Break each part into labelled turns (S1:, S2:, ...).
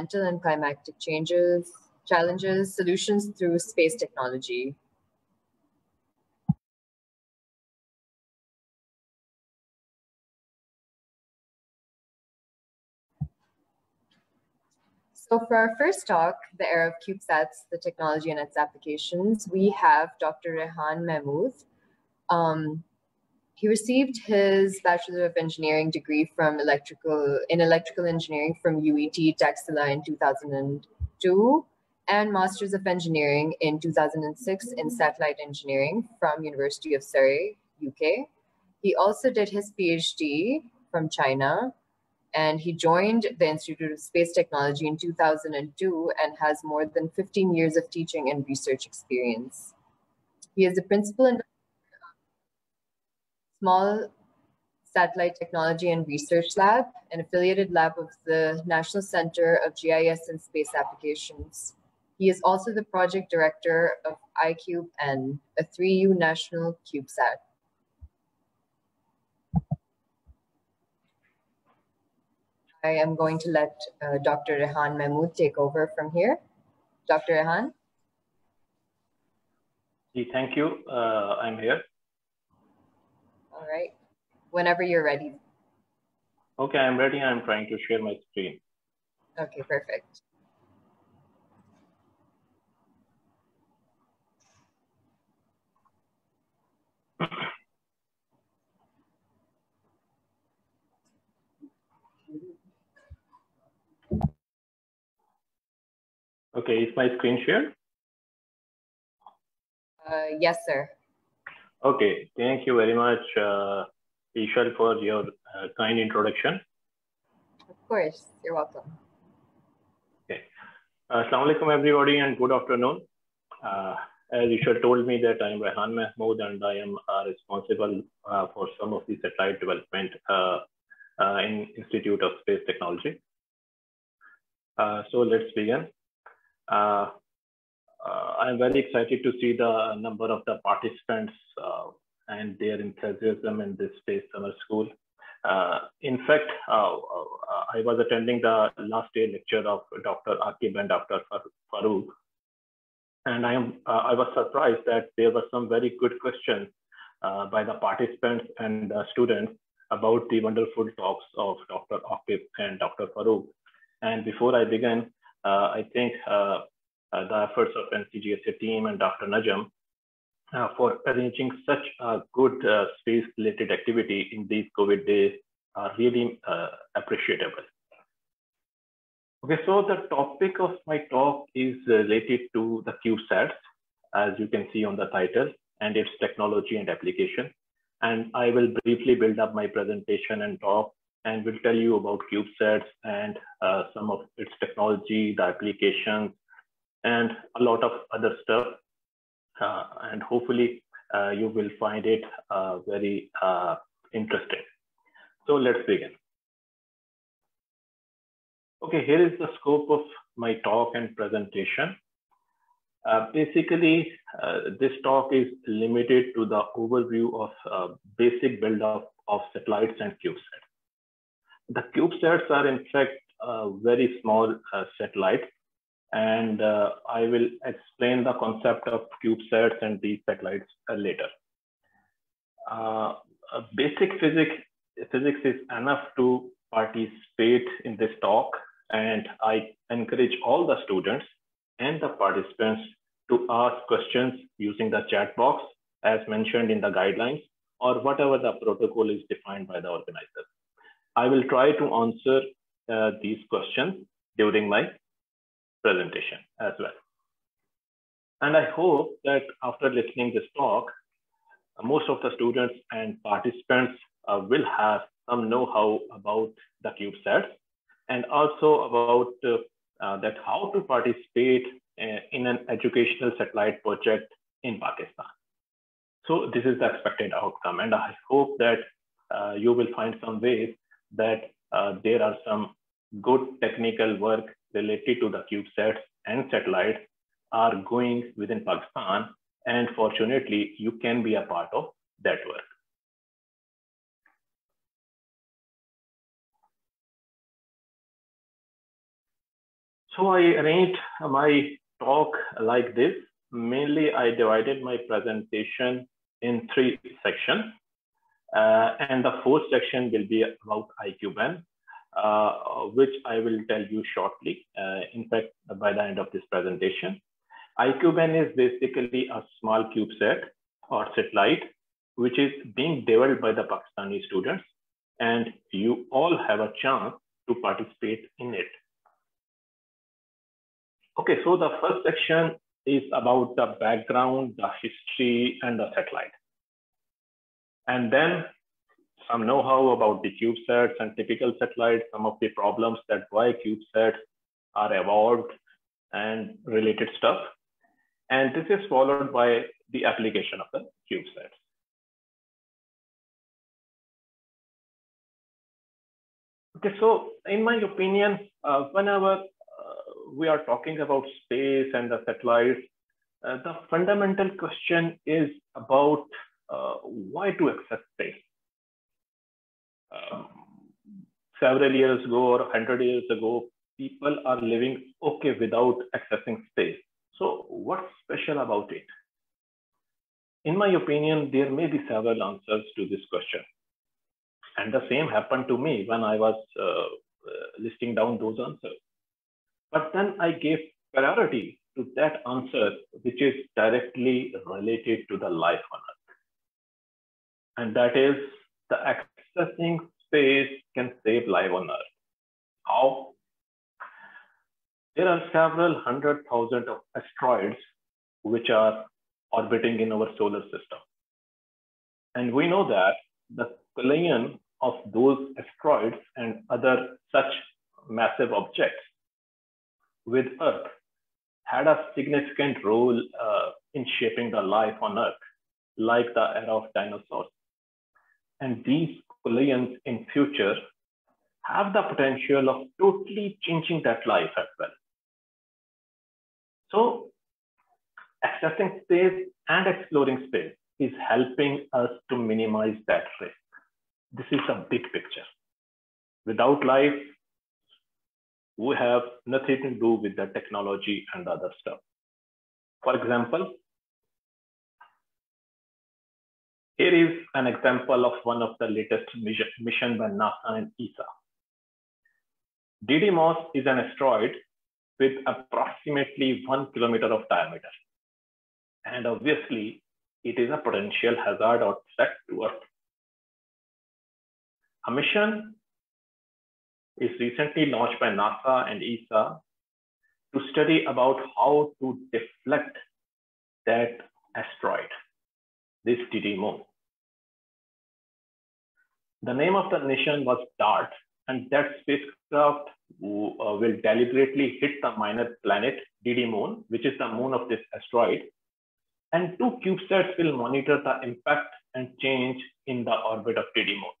S1: environmental and climatic changes, challenges, solutions through space technology. So for our first talk, The Era of CubeSats, the Technology and its Applications, we have Dr. Rehan Mahmood. Um, he received his Bachelor of Engineering degree from electrical in electrical engineering from UET Taxila in 2002 and Masters of Engineering in 2006 in Satellite Engineering from University of Surrey, UK. He also did his PhD from China and he joined the Institute of Space Technology in 2002 and has more than 15 years of teaching and research experience. He is the principal in Small Satellite Technology and Research Lab, an affiliated lab of the National Center of GIS and Space Applications. He is also the project director of iCubeN, a 3U national CubeSat. I am going to let uh, Dr. Rehan Mahmood take over from here. Dr. Rehan?
S2: Thank you. Uh, I'm here.
S1: All right. Whenever you're ready.
S2: Okay, I'm ready. I'm trying to share my screen.
S1: Okay, perfect.
S2: Okay, is my screen shared?
S1: Uh, yes, sir.
S2: Okay, thank you very much, uh, Ishal, for your uh, kind introduction.
S1: Of course, you're welcome.
S2: Okay, uh, Assalamu alaikum, everybody, and good afternoon. Uh, as Ishal told me that I am Rehan Mahmood and I am uh, responsible uh, for some of the satellite development uh, uh, in Institute of Space Technology. Uh, so let's begin. Uh, uh, I'm very excited to see the number of the participants uh, and their enthusiasm in this space summer school. in fact, I was attending the last day lecture of Dr. Akib and Dr. Farooq, and I am I was surprised that there were some very good questions uh, by the participants and students about the wonderful talks of Dr. Akib and Dr. Farooq. And before I begin, uh, I think uh, uh, Uh, the efforts of NCGSA team and Dr. Najam uh, for arranging such a good uh, space-related activity in these COVID days are really appreciable. Okay, so the topic of my talk is related to the CubeSats, as you can see on the title, and its technology and application. And I will briefly build up my presentation and talk and will tell you about CubeSats and uh, some of its technology, the applications, and a lot of other stuff. Uh, and hopefully uh, you will find it uh, very uh, interesting. So let's begin. Okay, here is the scope of my talk and presentation. Uh, basically, this talk is limited to the overview of basic build-up of satellites and CubeSats. The CubeSats are in fact very small uh, satellites, and uh, I will explain the concept of CubeSats and these satellites uh, later. Uh, basic physics, physics is enough to participate in this talk, and I encourage all the students and the participants to ask questions using the chat box as mentioned in the guidelines or whatever the protocol is defined by the organizer. I will try to answer uh, these questions during my presentation as well. And I hope that after listening this talk, most of the students and participants uh, will have some know-how about the CubeSats and also about uh, uh, that how to participate uh, in an educational satellite project in Pakistan. So this is the expected outcome. And I hope that uh, you will find some ways that uh, there are some good technical work related to the CubeSats and satellites are going within Pakistan. And fortunately, you can be a part of that work. So I arranged my talk like this. Mainly, I divided my presentation in three sections. Uh, and the fourth section will be about iCubeN, which I will tell you shortly, uh, in fact, by the end of this presentation. iCubeN is basically a small CubeSat or satellite, which is being developed by the Pakistani students, and you all have a chance to participate in it. Okay, so the first section is about the background, the history, and the satellite. And then some know-how about the CubeSats and typical satellites, some of the problems that why CubeSats are evolved and related stuff. And this is followed by the application of the CubeSats. Okay, so in my opinion, uh, whenever uh, we are talking about space and the satellites, uh, the fundamental question is about uh, why to access space. Um, several years ago or 100 years ago, people are living okay without accessing space. So what's special about it? In my opinion, there may be several answers to this question. And the same happened to me when I was uh, uh, listing down those answers. But then I gave priority to that answer, which is directly related to the life on Earth. And that is the accessing space can save life on Earth. How? There are several hundred thousand of asteroids which are orbiting in our solar system. And we know that the collision of those asteroids and other such massive objects with Earth had a significant role uh, in shaping the life on Earth, like the era of dinosaurs. And these collisions in future have the potential of totally changing that life as well. So accessing space and exploring space is helping us to minimize that risk. This is a big picture. Without life, we have nothing to do with the technology and other stuff. For example, here is an example of one of the latest mission, by NASA and ESA. Didymos is an asteroid with approximately one kilometer of diameter. And obviously, it is a potential hazard or threat to Earth. A mission is recently launched by NASA and ESA to study about how to deflect that asteroid, this Didymos. The name of the mission was DART, and that spacecraft uh, will deliberately hit the minor planet Didymos, which is the moon of this asteroid, and two CubeSats will monitor the impact and change in the orbit of Didymos.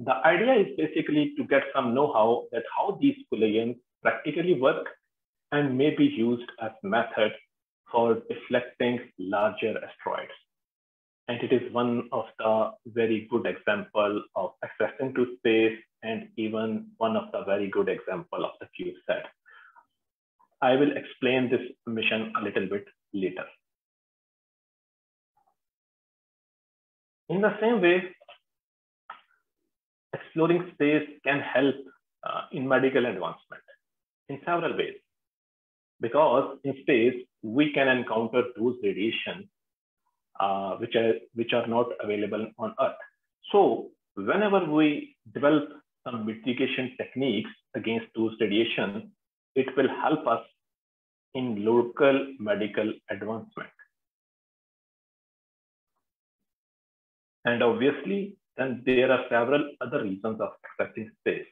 S2: The idea is basically to get some know-how that how these collisions practically work and may be used as method for deflecting larger asteroids. And it is one of the very good example of accessing to space and even one of the very good example of the CubeSat. I will explain this mission a little bit later. In the same way, exploring space can help uh, in medical advancement in several ways. Because in space, we can encounter those radiation uh, which, are, which are not available on Earth. So whenever we develop some mitigation techniques against those radiation, it will help us in local medical advancement. And obviously, then there are several other reasons of accessing space.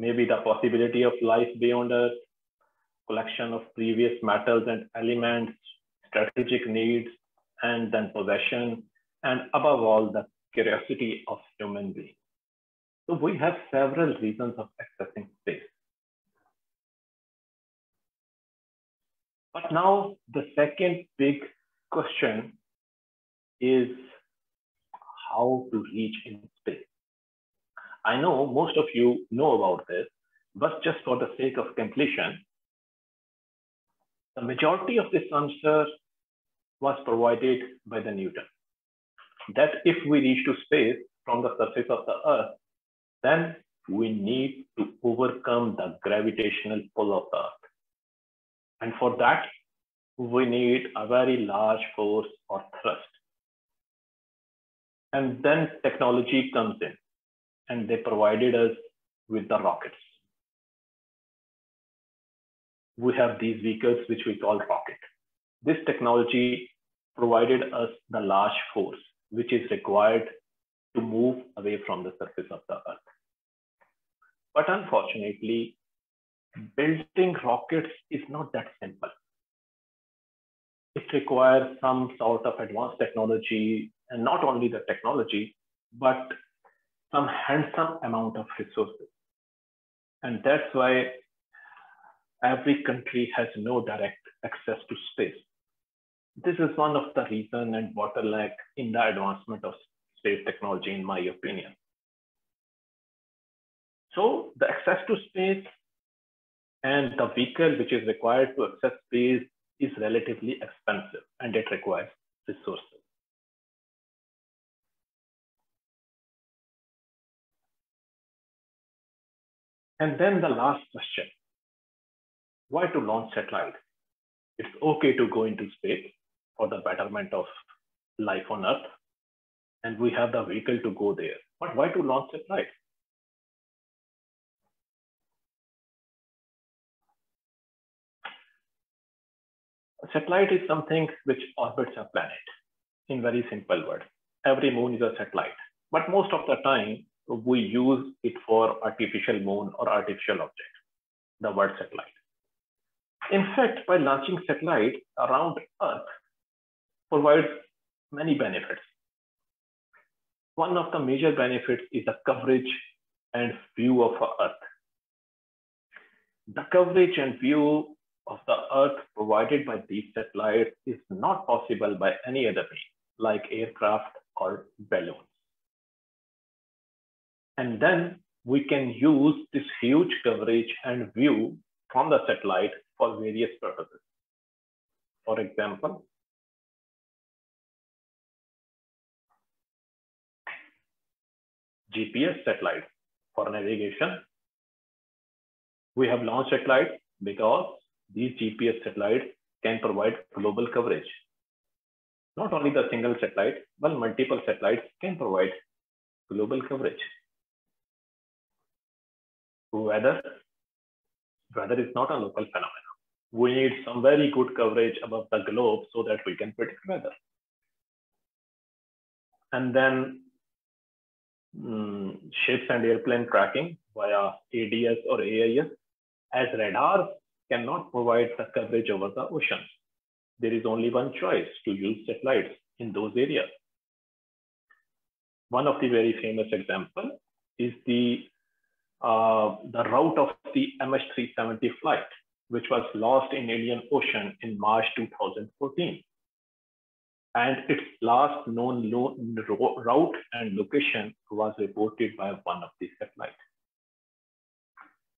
S2: Maybe the possibility of life beyond Earth, collection of previous metals and elements, strategic needs, and then possession, and above all, the curiosity of human beings. So we have several reasons of accessing space. But now the second big question is how to reach in space. I know most of you know about this, but just for the sake of completion, the majority of this answer was provided by the Newton. That if we reach to space from the surface of the Earth, then we need to overcome the gravitational pull of the Earth. And for that, we need a very large force or thrust. And then technology comes in and they provided us with the rockets. We have these vehicles which we call rocket. This technology provided us the large force which is required to move away from the surface of the earth. But unfortunately, building rockets is not that simple. It requires some sort of advanced technology, and not only the technology, but some handsome amount of resources. And that's why every country has no direct access to space. This is one of the reason and bottleneck in the advancement of space technology, in my opinion. So the access to space and the vehicle which is required to access space is relatively expensive and it requires resources. And then the last question, why to launch satellite? It's okay to go into space for the betterment of life on Earth, and we have the vehicle to go there. But why to launch a satellite? A satellite is something which orbits a planet. In very simple words, every moon is a satellite. But most of the time, we use it for artificial moon or artificial object, the word satellite. In fact, by launching satellite around Earth provides many benefits. One of the major benefits is the coverage and view of Earth. The coverage and view of the Earth provided by these satellites is not possible by any other means, like aircraft or balloons. And then we can use this huge coverage and view from the satellite for various purposes. For example, GPS satellites for navigation. We have launched satellites because these GPS satellites can provide global coverage. Not only the single satellite, but multiple satellites can provide global coverage. Weather, weather is not a local phenomenon. We need some very good coverage above the globe so that we can predict weather. And then um, ships and airplane tracking via ADS or AIS, as radars cannot provide the coverage over the oceans. There is only one choice to use satellites in those areas. One of the very famous example is the, uh, the route of the MH370 flight, which was lost in Indian Ocean in March 2014. And its last known route and location was reported by one of the satellites.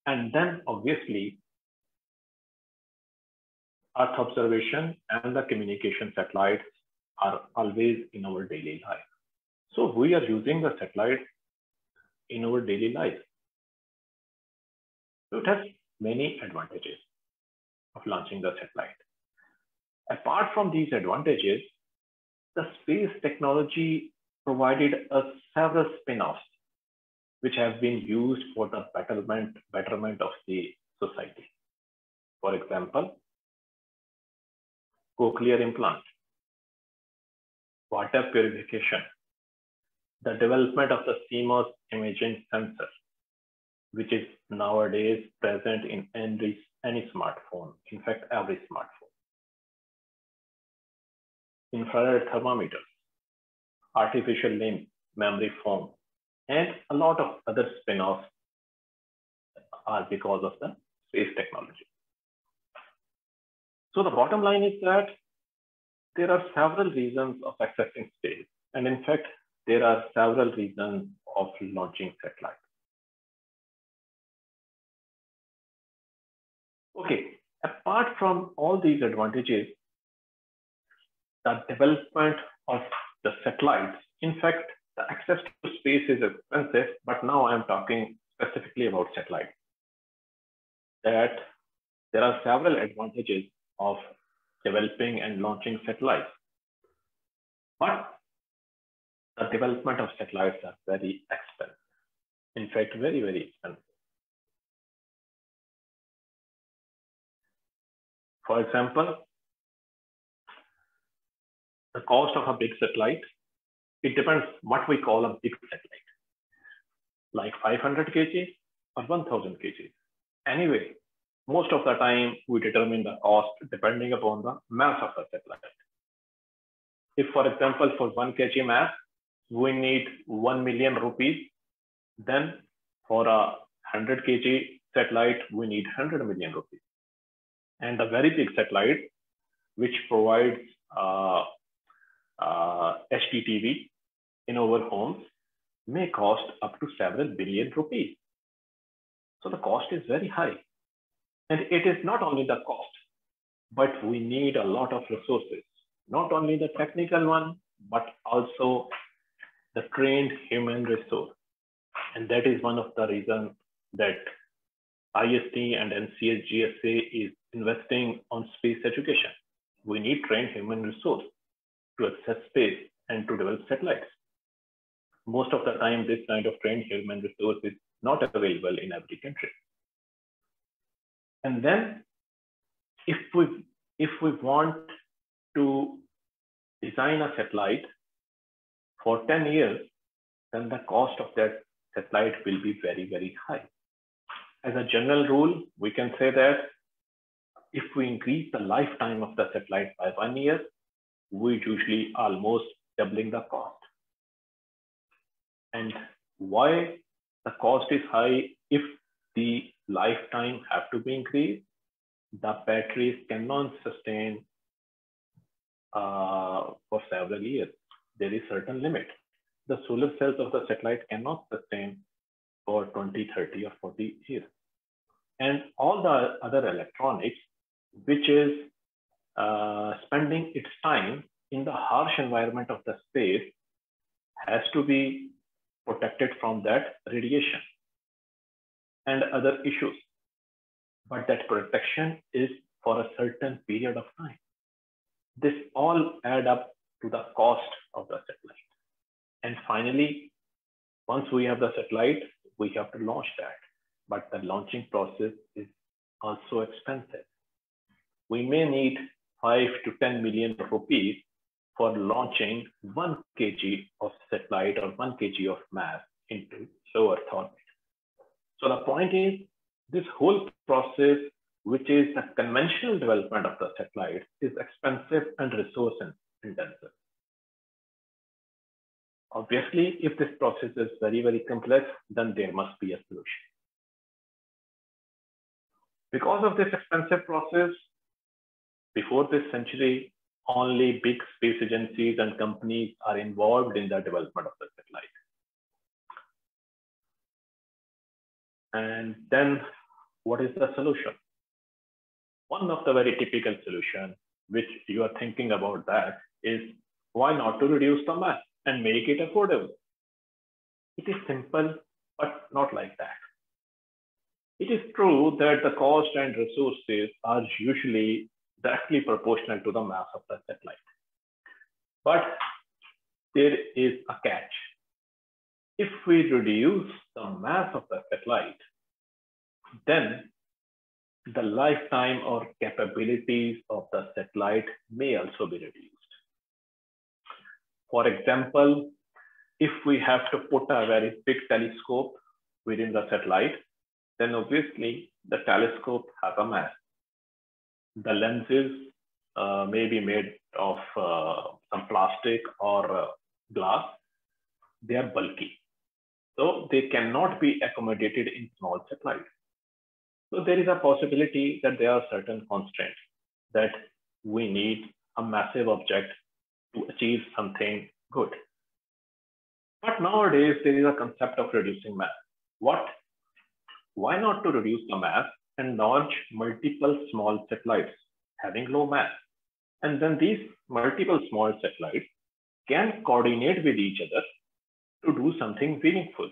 S2: And then obviously Earth observation and the communication satellites are always in our daily life. So we are using the satellite in our daily life. So it has many advantages of launching the satellite. Apart from these advantages, the space technology provided us several spin-offs which have been used for the betterment, betterment of the society. For example, cochlear implant, water purification, the development of the CMOS imaging sensor, which is nowadays present in any, any smartphone, in fact, every smartphone. Infrared thermometer, artificial limb, memory foam, and a lot of other spin-offs are because of the space technology. So the bottom line is that there are several reasons of accessing space. And in fact, there are several reasons of launching satellites. Okay, apart from all these advantages, the development of the satellites, in fact, the access to space is expensive, but now I'm talking specifically about satellites. That there are several advantages of developing and launching satellites. But the development of satellites are very expensive. In fact, very, very expensive. For example, the cost of a big satellite, it depends what we call a big satellite, like 500 kg or 1000 kg. Anyway, most of the time we determine the cost depending upon the mass of the satellite. If, for example, for 1 kg mass, we need 1 million rupees, then for a 100 kg satellite, we need 100 million rupees. And a very big satellite, which provides uh, uh, HDTV in our homes, may cost up to several billion rupees. So the cost is very high. And it is not only the cost, but we need a lot of resources, not only the technical one, but also the trained human resource. And that is one of the reasons that IST and NCGSA is investing on space education. We need trained human resource to access space and to develop satellites. Most of the time, this kind of trained human resource is not available in every country. And then if we, if we want to design a satellite for 10 years, then the cost of that satellite will be very, very high. As a general rule, we can say that if we increase the lifetime of the satellite by one year, we usually almost doubling the cost. And why the cost is high if the lifetime have to be increased, the batteries cannot sustain uh, for several years. There is certain limit. The solar cells of the satellite cannot sustain for 20, 30 or 40 years. And all the other electronics, which is uh, spending its time in the harsh environment of the space, has to be protected from that radiation and other issues. But that protection is for a certain period of time. This all add up to the cost of the satellite. And finally, once we have the satellite, we have to launch that. But the launching process is also expensive. We may need 5 to 10 million rupees for launching 1 kg of satellite or 1 kg of mass into low Earth orbit. So the point is, this whole process, which is the conventional development of the satellite, is expensive and resource intensive. Obviously, if this process is very, very complex, then there must be a solution. Because of this expensive process, before this century, only big space agencies and companies are involved in the development of the satellite. And then what is the solution? One of the very typical solution, which you are thinking about that is why not to reduce the mass and make it affordable? It is simple, but not like that. It is true that the cost and resources are usually directly proportional to the mass of the satellite. But there is a catch if we reduce the mass of the satellite, then the lifetime or capabilities of the satellite may also be reduced. For example, if we have to put a very big telescope within the satellite, then obviously the telescope has a mass. The lenses uh, may be made of uh, some plastic or uh, glass. They are bulky. So they cannot be accommodated in small satellites. So there is a possibility that there are certain constraints that we need a massive object to achieve something good. But nowadays, there is a concept of reducing mass. What? Why not to reduce the mass, and launch multiple small satellites having low mass. And then these multiple small satellites can coordinate with each other to do something meaningful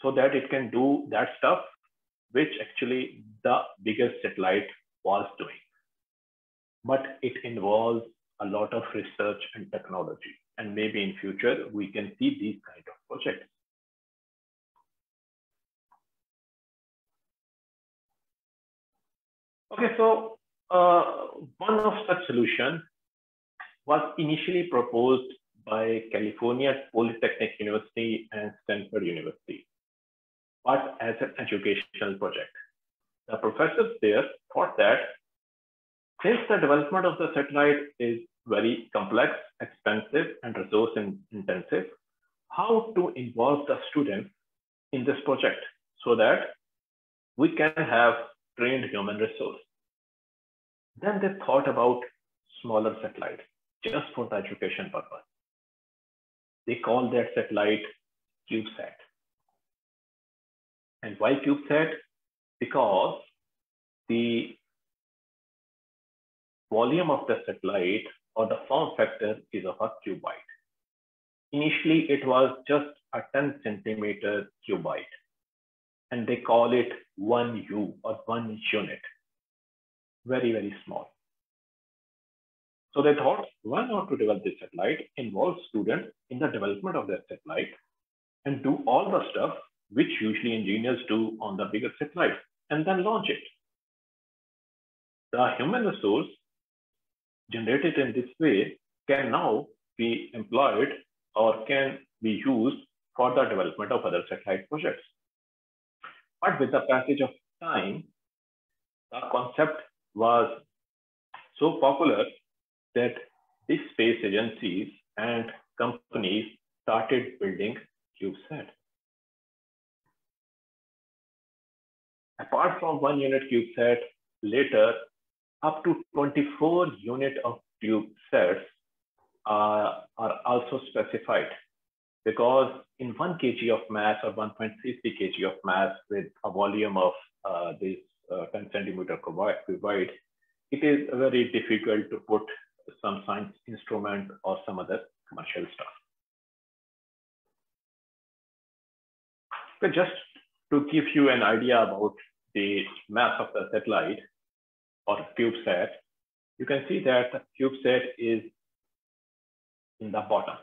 S2: so that it can do that stuff which actually the biggest satellite was doing. But it involves a lot of research and technology. And maybe in future, we can see these kind of projects. Okay, so uh, one of such solutions was initially proposed by California Polytechnic University and Stanford University, but as an educational project. The professors there thought that since the development of the satellite is very complex, expensive, and resource intensive, how to involve the students in this project so that we can have trained human resource. Then they thought about smaller satellites just for the education purpose. They call that satellite CubeSat. And why CubeSat? Because the volume of the satellite or the form factor is of a cuboid. Initially, it was just a 10 centimeter cuboid, and they call it 1U or 1 unit. Very, very small. So they thought, why not to develop this satellite, involve students in the development of their satellite, and do all the stuff which usually engineers do on the bigger satellite, and then launch it. The human resource generated in this way can now be employed or can be used for the development of other satellite projects. But with the passage of time, the concept was so popular that these space agencies and companies started building CubeSat. Apart from one unit CubeSat, later up to 24 unit of tube sets uh, are also specified because in 1 kg of mass or 1.33 kg of mass with a volume of uh, this uh, 10 centimeter cuboid, it is very difficult to put some science instrument or some other commercial stuff. But just to give you an idea about the mass of the satellite, or CubeSat, you can see that the CubeSat is in the bottom.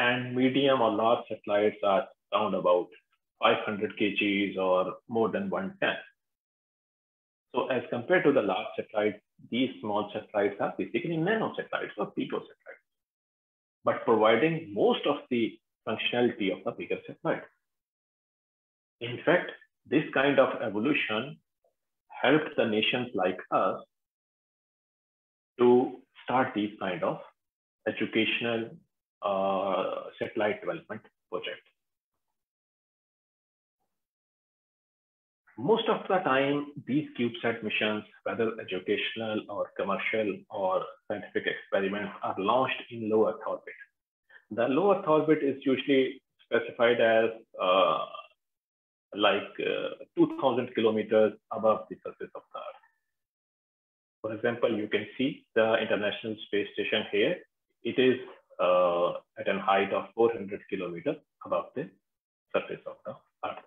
S2: And medium or large satellites are around about 500 kgs or more than 110. So as compared to the large satellites, these small satellites are basically nano satellites or pico satellites, but providing most of the functionality of the bigger satellite. In fact, this kind of evolution helped the nations like us to start these kind of educational satellite development project. Most of the time, these CubeSat missions, whether educational or commercial or scientific experiments, are launched in low Earth orbit. The low Earth orbit is usually specified as uh, like uh, 2000 kilometers above the surface of the Earth. For example, you can see the International Space Station here. It is uh, at a height of 400 kilometers above the surface of the Earth.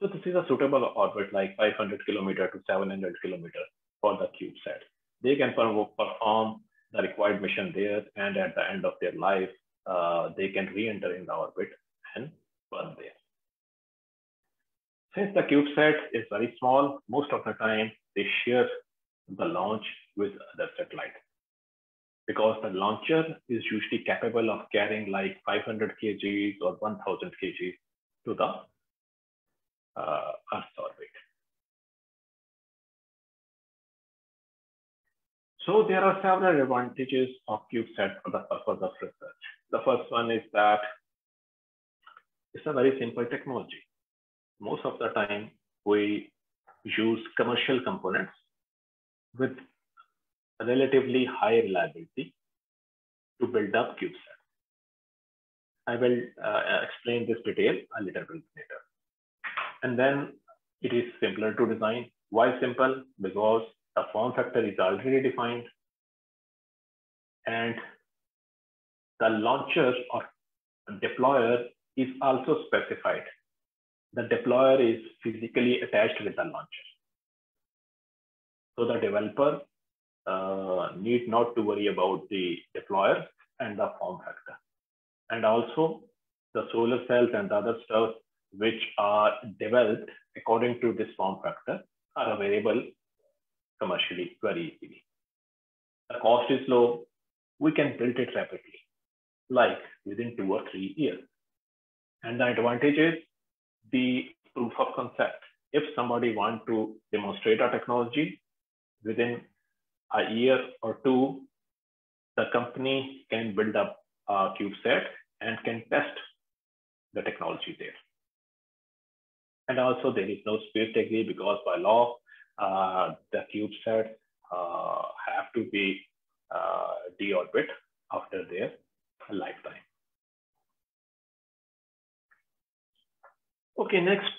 S2: So this is a suitable orbit like 500 kilometer to 700 kilometer for the CubeSat. They can perform the required mission there and at the end of their life, uh, they can re-enter in the orbit and burn there. Since the CubeSat is very small, most of the time they share the launch with other satellite because the launcher is usually capable of carrying like 500 kgs or 1000 kgs to the uh, Earth's orbit. So there are several advantages of CubeSat for the purpose of research. The first one is that it's a very simple technology most of the time we use commercial components with relatively high reliability to build up CubeSat. I will uh, explain this detail a little bit later. And then it is simpler to design. Why simple? Because the form factor is already defined and the launcher or deployer is also specified. The deployer is physically attached with the launcher. So the developer Uh, need not to worry about the deployer and the form factor. And also the solar cells and the other stuff which are developed according to this form factor are available commercially very easily. The cost is low. We can build it rapidly, like within two or three years. And the advantage is the proof of concept. If somebody want to demonstrate a technology within a year or two, the company can build up a CubeSat and can test the technology there. And also there is no space debris because by law, uh, the CubeSats uh, have to be uh, deorbit after their lifetime. Okay, next,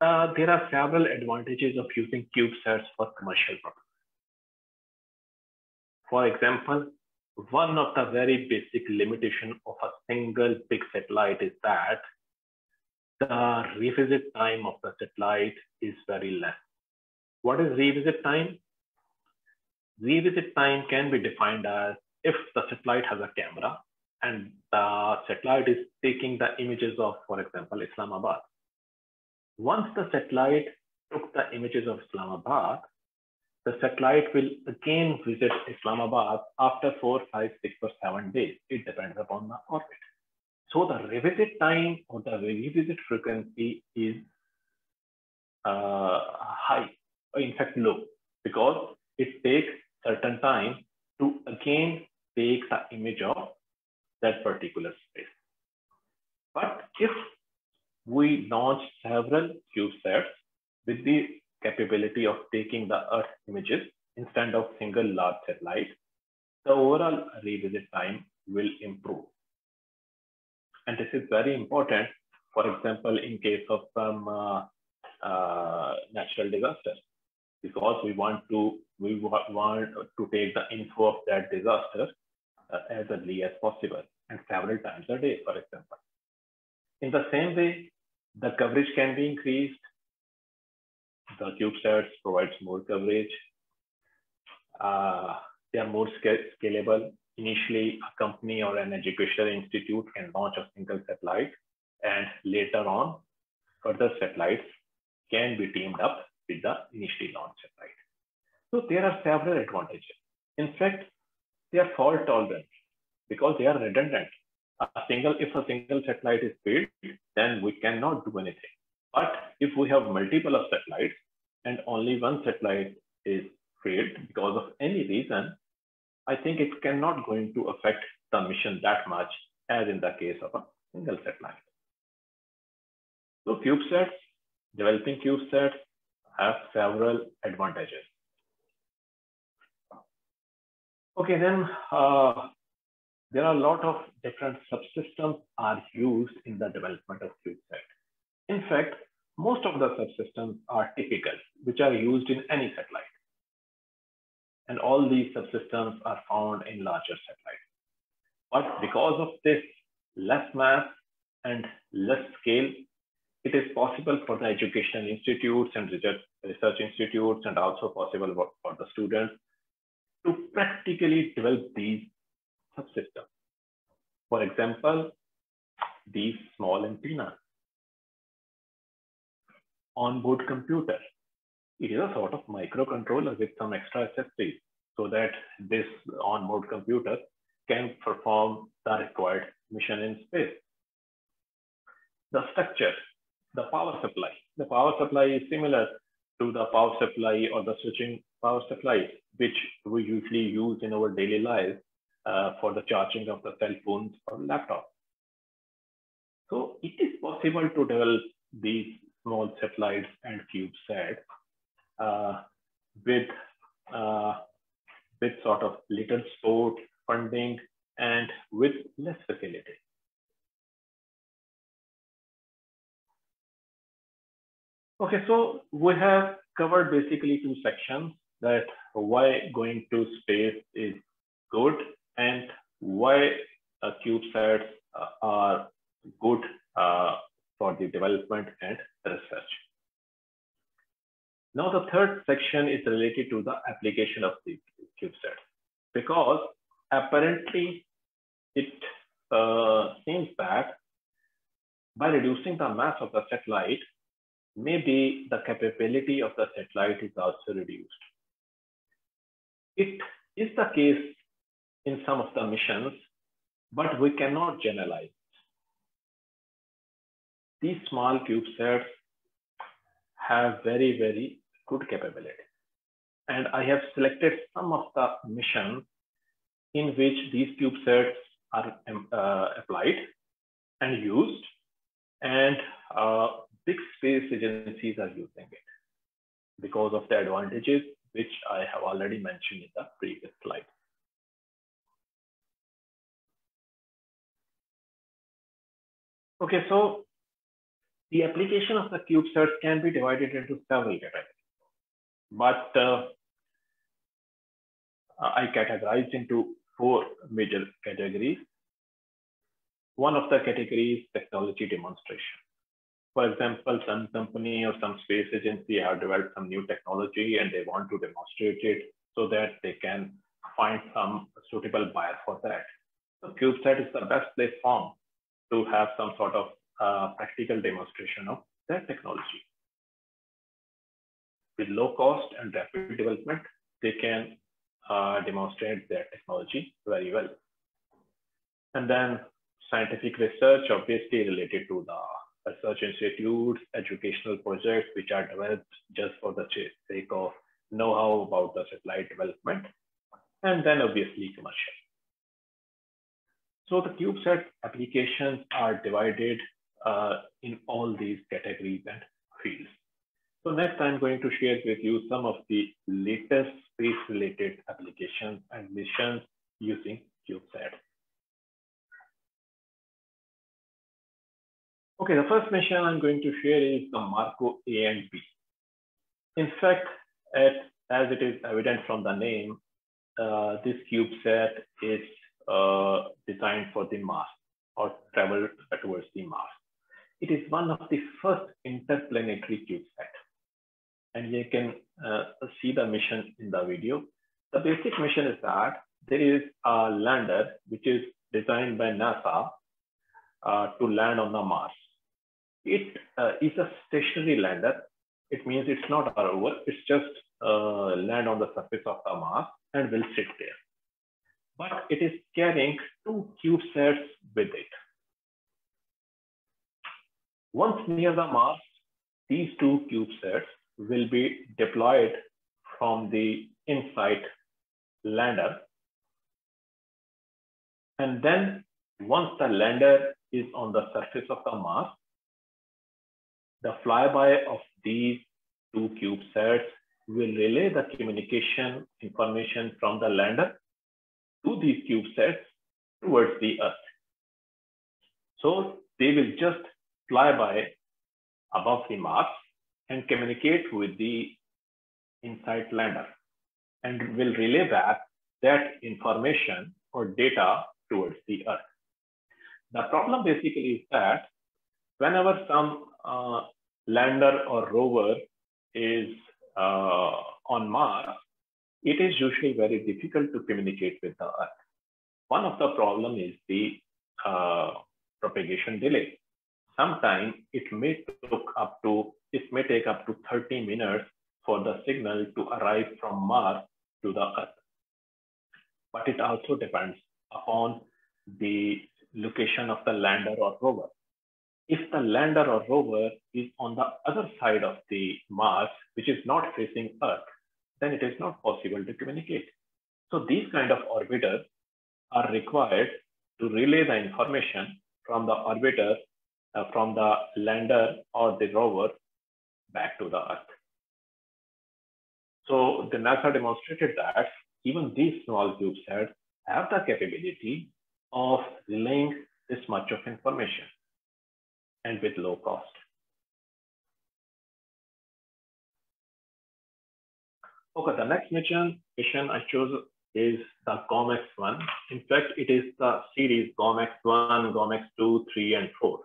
S2: uh, there are several advantages of using CubeSats for commercial purposes. For example, one of the very basic limitation of a single big satellite is that the revisit time of the satellite is very less. What is revisit time? Revisit time can be defined as if the satellite has a camera and the satellite is taking the images of, for example, Islamabad. Once the satellite took the images of Islamabad, the satellite will again visit Islamabad after four, five, six, or seven days. It depends upon the orbit. So the revisit time or the revisit frequency is uh, high, in fact low, because it takes certain time to again take the image of that particular space. But if we launch several CubeSats with the capability of taking the Earth images instead of single large satellite, the overall revisit time will improve. And this is very important, for example, in case of some uh, uh, natural disaster, because we want to we want to take the info of that disaster uh, as early as possible and several times a day, for example. In the same way, the coverage can be increased. The CubeSats provides more coverage. Uh, they are more scalable. Initially, a company or an educational institute can launch a single satellite, and later on, further satellites can be teamed up with the initially launched satellite. So there are several advantages. In fact, they are fault tolerant because they are redundant a single, if a single satellite is failed, then we cannot do anything. But if we have multiple of satellites and only one satellite is failed because of any reason, I think it cannot going to affect the mission that much as in the case of a single satellite. So CubeSats, developing CubeSats have several advantages. Okay, then uh, there are a lot of different subsystems are used in the development of CubeSat. In fact, most of the subsystems are typical, which are used in any satellite. And all these subsystems are found in larger satellites. But because of this less mass and less scale, it is possible for the educational institutes and research institutes and also possible for the students to practically develop these subsystems. For example, these small antennas. Onboard computer. It is a sort of microcontroller with some extra SSDs so that this onboard computer can perform the required mission in space. The structure, the power supply. The power supply is similar to the power supply or the switching power supply, which we usually use in our daily lives uh, for the charging of the cell phones or laptops. So it is possible to develop these satellites and CubeSat uh, with, uh, with sort of little support, funding, and with less facility. Okay, so we have covered basically two sections that why going to space is good and why uh, CubeSats uh, are good uh, for the development and research. Now the third section is related to the application of the CubeSat because apparently it uh, seems that by reducing the mass of the satellite, maybe the capability of the satellite is also reduced. It is the case in some of the missions, but we cannot generalize. These small CubeSats have very, very good capability. And I have selected some of the missions in which these CubeSats are um, uh, applied and used, and uh, big space agencies are using it because of the advantages which I have already mentioned in the previous slide. Okay, so the application of the CubeSats can be divided into several categories, but uh, I categorized into four major categories. One of the categories technology demonstration. For example, some company or some space agency have developed some new technology and they want to demonstrate it so that they can find some suitable buyer for that. So CubeSat is the best platform to have some sort of uh, practical demonstration of that technology. With low cost and rapid development, they can uh, demonstrate their technology very well. And then scientific research, obviously related to the research institutes, educational projects, which are developed just for the sake of know-how about the satellite development, and then obviously commercial. So the CubeSat applications are divided uh, in all these categories and fields. So next I'm going to share with you some of the latest space-related applications and missions using CubeSat. Okay, the first mission I'm going to share is the MarCO A and B. In fact, as it is evident from the name, uh, this CubeSat is uh, designed for the Mars or travel towards the Mars. It is one of the first interplanetary CubeSat. And you can uh, see the mission in the video. The basic mission is that there is a lander which is designed by NASA uh, to land on the Mars. It uh, is a stationary lander. It means it's not a rover. It's just uh, land on the surface of the Mars and will sit there. But it is carrying two CubeSats with it. Once near the Mars, these two CubeSats will be deployed from the InSight lander. And then once the lander is on the surface of the Mars, the flyby of these two CubeSats will relay the communication information from the lander to these CubeSats towards the Earth. So they will just fly by above the Mars and communicate with the InSight lander and will relay back that information or data towards the Earth. The problem basically is that whenever some uh, lander or rover is uh, on Mars, it is usually very difficult to communicate with the Earth. One of the problem is the uh, propagation delay. Sometimes it may took up to it may take up to 30 minutes for the signal to arrive from Mars to the Earth. But it also depends upon the location of the lander or rover. If the lander or rover is on the other side of the Mars, which is not facing Earth, then it is not possible to communicate. So these kind of orbiters are required to relay the information from the orbiter, uh, from the lander or the rover back to the Earth. So the NASA demonstrated that even these small CubeSats have the capability of relaying this much of information and with low cost. Okay, the next mission, mission I chose is the GOMX-1. In fact, it is the series GOMX-1, GOMX-2, 3, and 4.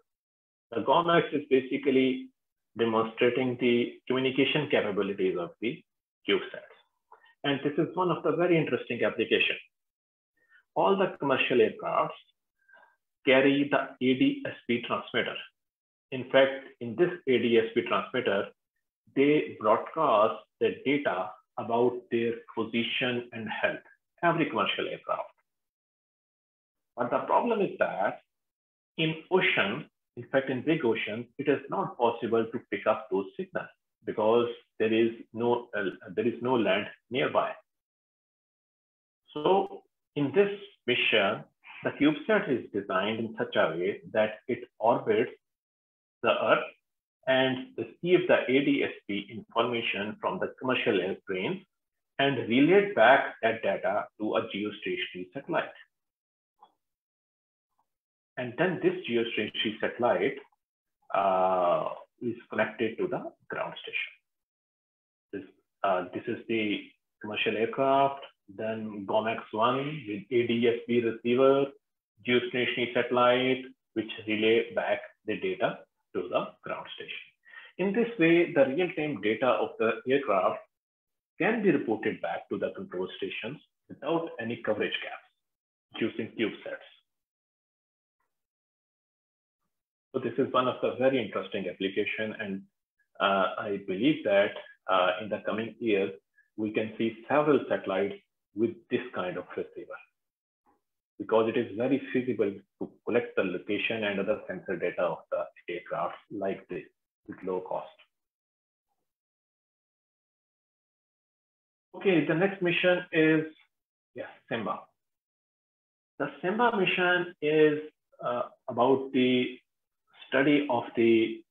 S2: The GOMX is basically demonstrating the communication capabilities of the CubeSats. And this is one of the very interesting applications. All the commercial aircrafts carry the ADSB transmitter. In fact, in this ADSB transmitter, they broadcast the data about their position and health, every commercial aircraft. But the problem is that in ocean, in fact, in big oceans, it is not possible to pick up those signals because there is no, uh, there is no land nearby. So in this mission, the CubeSat is designed in such a way that it orbits the Earth and receive the ADSB information from the commercial airplanes and relay back that data to a geostationary satellite. And then this geostationary satellite uh, is connected to the ground station. This, uh, this is the commercial aircraft, then GOMX-1 with ADSB receiver, geostationary satellite, which relay back the data to the ground station. In this way, the real-time data of the aircraft can be reported back to the control stations without any coverage gaps using CubeSats. So this is one of the very interesting application and uh, I believe that uh, in the coming years, we can see several satellites with this kind of receiver because it is very feasible to collect the location and other sensor data of the aircraft like this with low cost. Okay, the next mission is yeah, SIMBA. The SIMBA mission is uh, about the study of the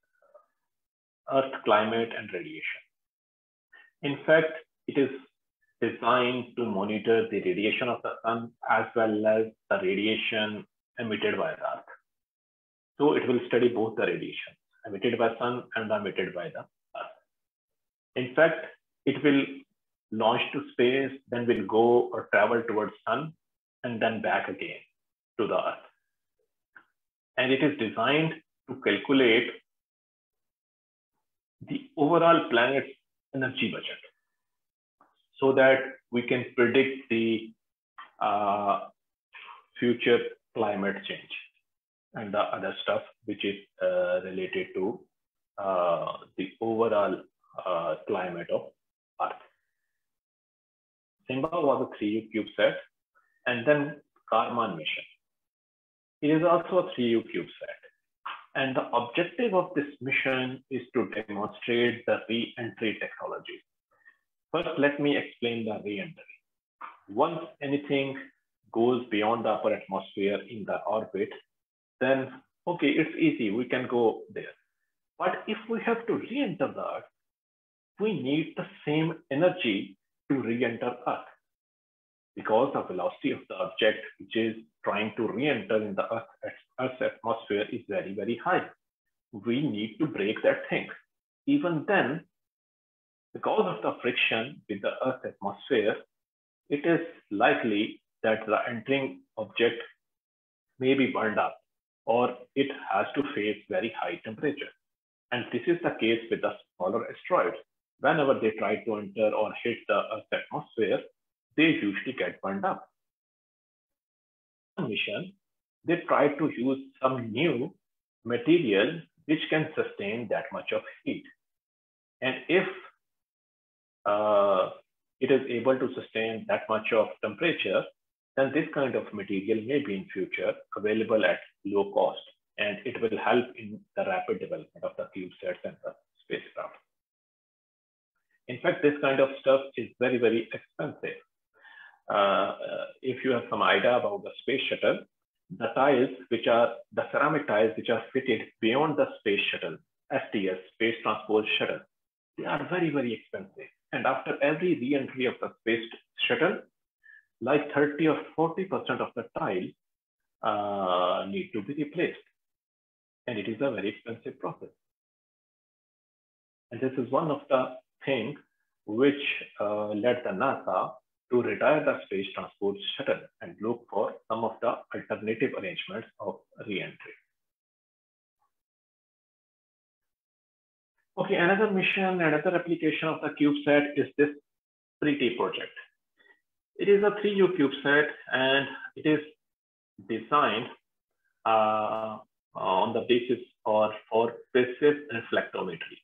S2: Earth climate and radiation. In fact, it is designed to monitor the radiation of the sun as well as the radiation emitted by the earth. So it will study both the radiation emitted by sun and emitted by the earth. In fact, it will launch to space, then will go or travel towards sun and then back again to the earth. And it is designed to calculate the overall planet's energy budget so that we can predict the uh, future climate change and the other stuff which is uh, related to uh, the overall uh, climate of Earth. SIMBA was a 3U CubeSat and then QARMAN mission. It is also a 3U CubeSat. And the objective of this mission is to demonstrate the re-entry technology. First, let me explain the re-entry. Once anything goes beyond the upper atmosphere in the orbit, then, okay, it's easy, we can go there. But if we have to re-enter the Earth, we need the same energy to re-enter Earth because the velocity of the object which is trying to re-enter in the Earth, Earth's atmosphere is very, very high. We need to break that thing. Even then, because of the friction with the Earth's atmosphere, it is likely that the entering object may be burned up or it has to face very high temperature. And this is the case with the smaller asteroids. Whenever they try to enter or hit the Earth's atmosphere, they usually get burned up. Mission, they try to use some new material which can sustain that much of heat. And if uh, it is able to sustain that much of temperature, then this kind of material may be in future available at low cost and it will help in the rapid development of the CubeSats and the spacecraft. In fact, this kind of stuff is very, very expensive. Uh, if you have some idea about the space shuttle, the tiles, which are the ceramic tiles, which are fitted beyond the space shuttle, STS, Space Transport Shuttle, they are very, very expensive. And after every re-entry of the space shuttle, like 30 or 40% of the tile uh, need to be replaced. And it is a very expensive process. And this is one of the things which uh, led the NASA to retire the Space Transport Shuttle and look for some of the alternative arrangements of re-entry. Okay, another mission, another application of the CubeSat is this PRETTY project. It is a 3U CubeSat and it is designed uh, on the basis or for passive reflectometry.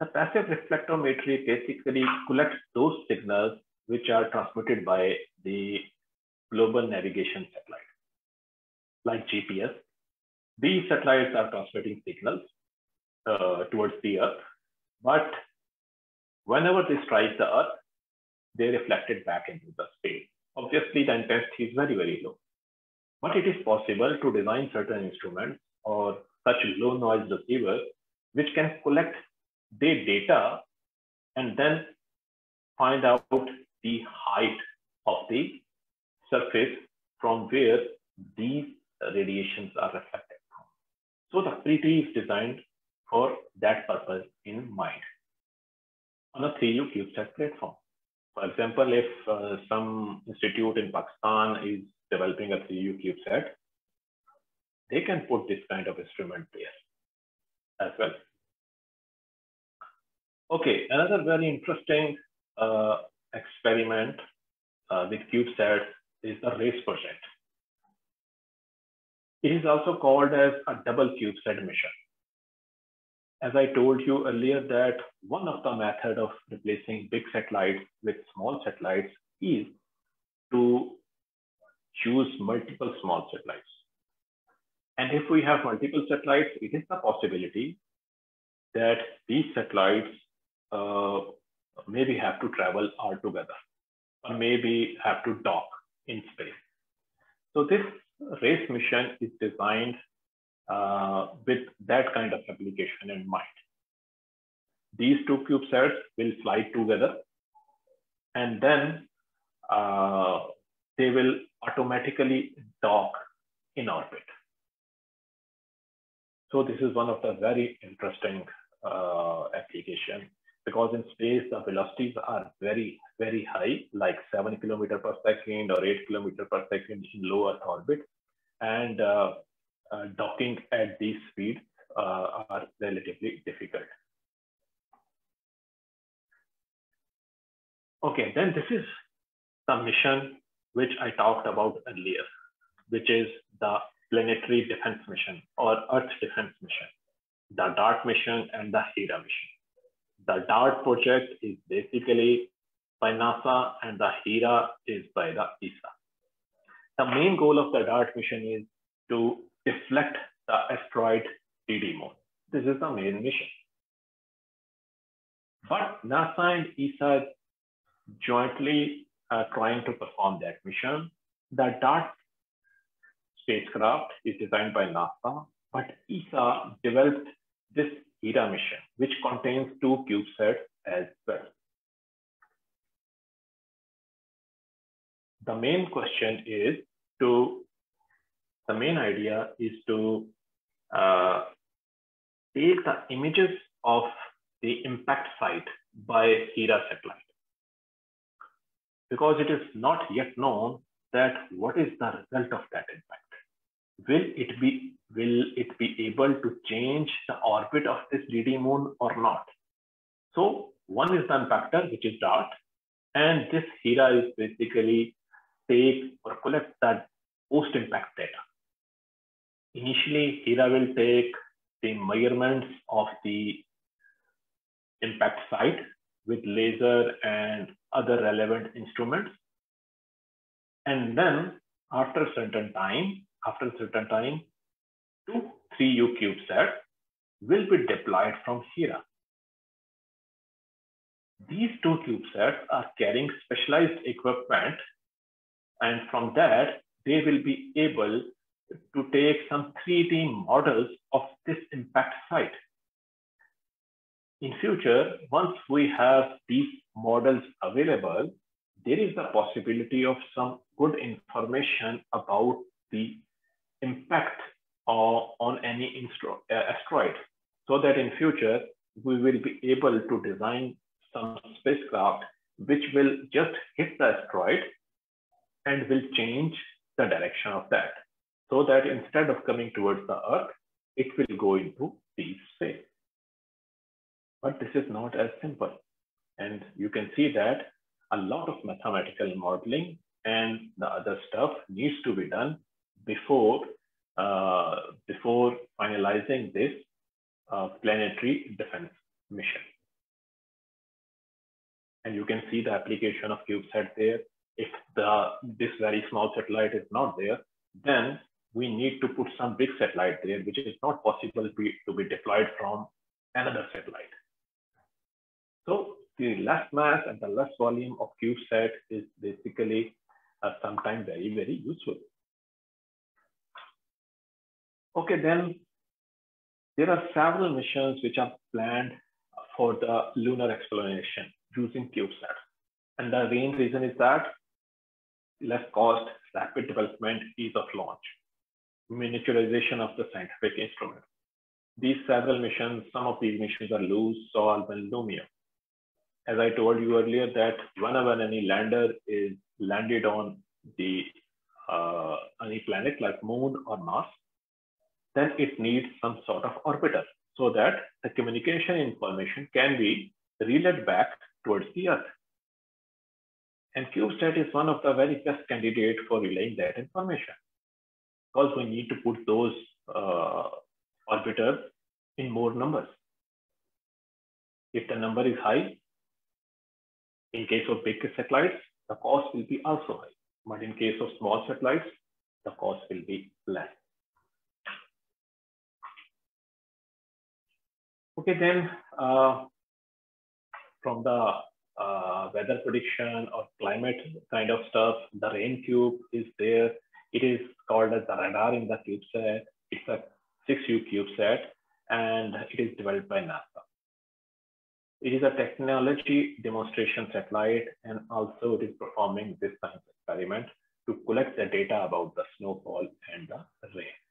S2: The passive reflectometry basically collects those signals which are transmitted by the global navigation satellite, like GPS. These satellites are transmitting signals uh, towards the Earth, but whenever they strike the Earth, they reflect it back into the space. Obviously, the intensity is very, very low. But it is possible to design certain instruments or such low noise receivers which can collect the data and then find out the height of the surface from where these radiations are reflected from. So the PRETTY is designed for that purpose in mind on a 3U CubeSat platform. For example, if uh, some institute in Pakistan is developing a 3U CubeSat, they can put this kind of instrument there as well. Okay, another very interesting uh, experiment uh, with CubeSat is the RACE project. It is also called as a double CubeSat mission. As I told you earlier that one of the method of replacing big satellites with small satellites is to choose multiple small satellites. And if we have multiple satellites, it is the possibility that these satellites uh, maybe have to travel all together or maybe have to dock in space. So this race mission is designed uh, with that kind of application in mind. These two CubeSats will fly together and then uh, they will automatically dock in orbit. So this is one of the very interesting uh, application because in space the velocities are very very high like 7 kilometer per second or 8 kilometer per second in low earth orbit. And uh, uh, docking at these speeds uh, are relatively difficult. Okay then this is the mission which i talked about earlier which is the planetary defense mission or earth defense mission the dart mission and the hera mission the DART project is basically by NASA and the HERA is by the ESA. The main goal of the DART mission is to deflect the asteroid Didymos. This is the main mission. But NASA and ESA jointly are trying to perform that mission. The DART spacecraft is designed by NASA, but ESA developed this HERA mission, which contains two CubeSats as well. The main question is to, the main idea is to uh, take the images of the impact site by HERA satellite. Because it is not yet known that what is the result of that impact will it be will it be able to change the orbit of this Didymoon or not? So one is the impactor, which is DART, and this HERA is basically take or collect that post-impact data. Initially, HERA will take the measurements of the impact site with laser and other relevant instruments. And then after a certain time, after a certain time, two 3U CubeSat will be deployed from HERA. These two CubeSats are carrying specialized equipment, and from that, they will be able to take some 3D models of this impact site. In future, once we have these models available, there is the possibility of some good information about the impact on any uh, asteroid so that in future we will be able to design some spacecraft which will just hit the asteroid and will change the direction of that. So that instead of coming towards the Earth, it will go into deep space. But this is not as simple. And you can see that a lot of mathematical modeling and the other stuff needs to be done before, uh, before finalizing this uh, planetary defense mission. And you can see the application of CubeSat there. If the, this very small satellite is not there, then we need to put some big satellite there, which is not possible to be, deployed from another satellite. So the less mass and the less volume of CubeSat is basically uh, sometimes very, very useful. Okay, then there are several missions which are planned for the lunar exploration using CubeSat. And the main reason is that less cost, rapid development, ease of launch miniaturization of the scientific instrument. These several missions, some of these missions are LUSE, SOLVE, and LUMIO. As I told you earlier that whenever any lander is landed on the uh, any planet like moon or Mars, then it needs some sort of orbiter so that the communication information can be relayed back towards the Earth. And CubeSat is one of the very best candidates for relaying that information because we need to put those uh, orbiters in more numbers. If the number is high, in case of big satellites, the cost will be also high. But in case of small satellites, the cost will be less. Okay, then uh, from the uh, weather prediction or climate kind of stuff, the RainCube is there. It is called as the radar in the CubeSat. It's a 6U CubeSat and it is developed by NASA. It is a technology demonstration satellite and also it is performing this science experiment to collect the data about the snowfall and the rain.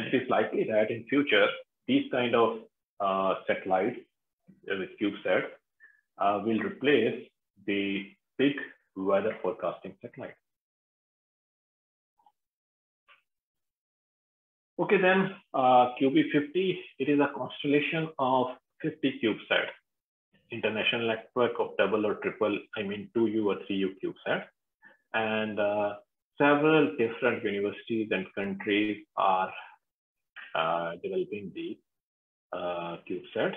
S2: And it is likely that in future, these kind of uh, satellites uh, with CubeSat uh, will replace the big weather forecasting satellite. Okay, then uh, QB50, it is a constellation of 50 CubeSats, international network of double or triple, I mean 2U or 3U CubeSats. And uh, several different universities and countries are uh, developing these uh, CubeSats.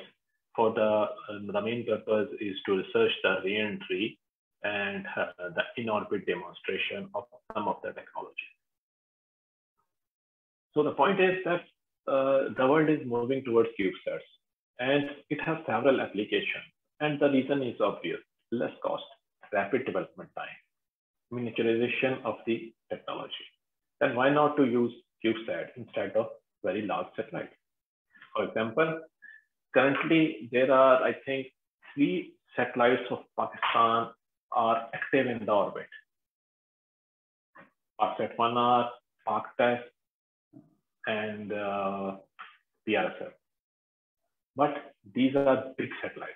S2: For the, uh, the main purpose is to research the re-entry and uh, the in-orbit demonstration of some of the technology. So the point is that the world is moving towards CubeSats and it has several applications. And the reason is obvious, less cost, rapid development time, miniaturization of the technology. Then why not to use CubeSat instead of very large satellites? For example, currently there are, I think, three satellites of Pakistan are active in the orbit. PakSat 1R, PakTES, and uh, PRSF. But these are big satellites.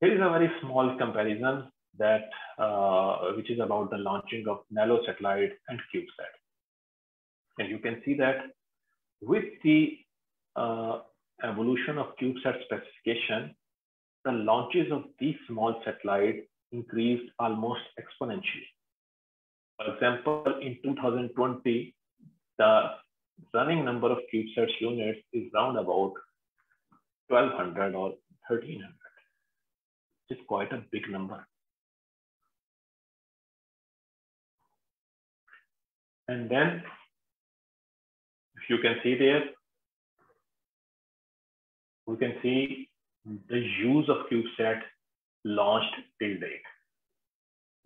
S2: Here is a very small comparison that uh, which is about the launching of Nano satellite and CubeSat. And you can see that with the uh, evolution of CubeSat specification, the launches of these small satellites increased almost exponentially. For example, in 2020, the running number of CubeSat units is round about 1200 or 1300. which is quite a big number. And then, if you can see there, we can see the use of CubeSat launched till date.